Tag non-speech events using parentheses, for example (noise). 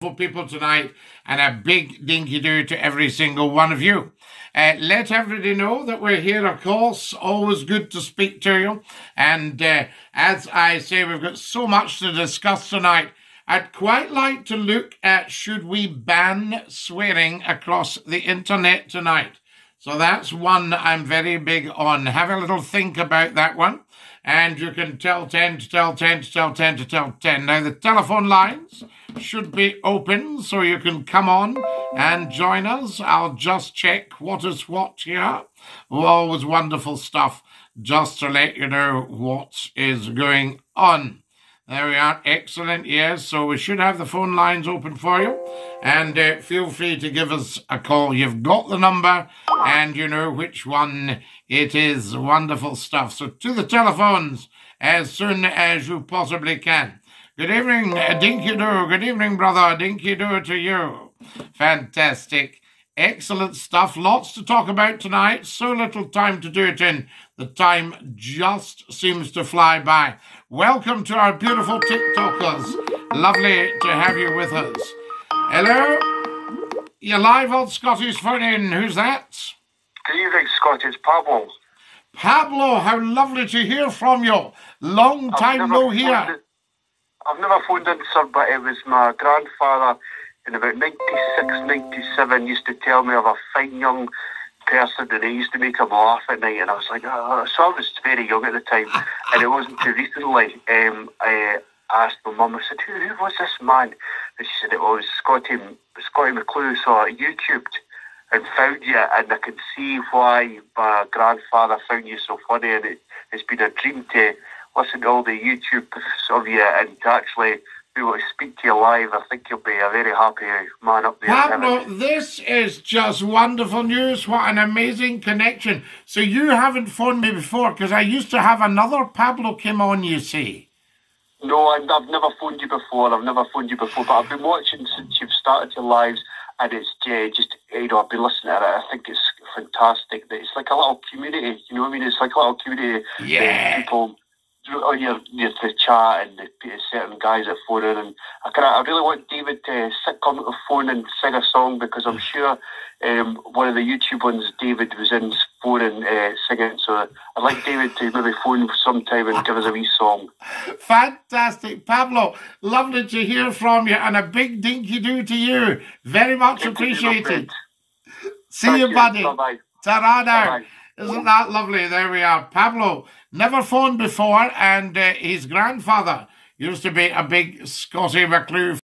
for people tonight, and a big dinky do to every single one of you. Uh, let everybody know that we're here, of course. Always good to speak to you. And uh, as I say, we've got so much to discuss tonight. I'd quite like to look at should we ban swearing across the internet tonight. So that's one I'm very big on. Have a little think about that one. And you can tell 10 to tell 10 to tell 10 to tell 10. Now, the telephone lines should be open so you can come on and join us. I'll just check what is what here. Always wonderful stuff just to let you know what is going on. There we are. Excellent. Yes. So we should have the phone lines open for you. And uh, feel free to give us a call. You've got the number and you know which one it is. Wonderful stuff. So to the telephones as soon as you possibly can. Good evening, uh, Dinky Doo. Good evening, brother. Dinky Doo to you. Fantastic. Excellent stuff. Lots to talk about tonight. So little time to do it in. The time just seems to fly by. Welcome to our beautiful TikTokers. Lovely to have you with us. Hello? You're live on Scottish Phone In. Who's that? Good evening, Scott. It's Pablo. Pablo, how lovely to hear from you. Long time no hear. I've never phoned in, sir, but it was my grandfather in about 96, 97 used to tell me of a fine young person and he used to make him laugh at night and I was like, oh. so I was very young at the time and it wasn't too recently um, eh, I asked my mum, I said, who, who was this man? And she said it was Scottie, Scottie McClue, so I YouTubed and found you and I can see why my grandfather found you so funny and it, it's been a dream to listen to all the YouTube of you and to actually be able to speak to you live. I think you'll be a very happy man up there. Pablo, this is just wonderful news. What an amazing connection. So you haven't phoned me before because I used to have another Pablo came on, you see. No, I've, I've never phoned you before. I've never phoned you before, but I've been watching since you've started your lives, and it's uh, just you know I've been listening to it. I think it's fantastic. It's like a little community. You know what I mean? It's like a little community. Yeah. People on your, your the chat and the, certain guys that phone in and I kind I really want David to sit come to the phone and sing a song because I'm sure um, one of the YouTube ones David was in phoning uh, singing so I'd like David to maybe phone sometime and give us a wee song. (laughs) Fantastic, Pablo. Lovely to hear from you and a big dinky do to you. Very much Thank appreciated. You, See you, buddy. Bye-bye. Ta-ra now. Isn't that lovely? There we are. Pablo, never phoned before, and uh, his grandfather used to be a big Scottie McClue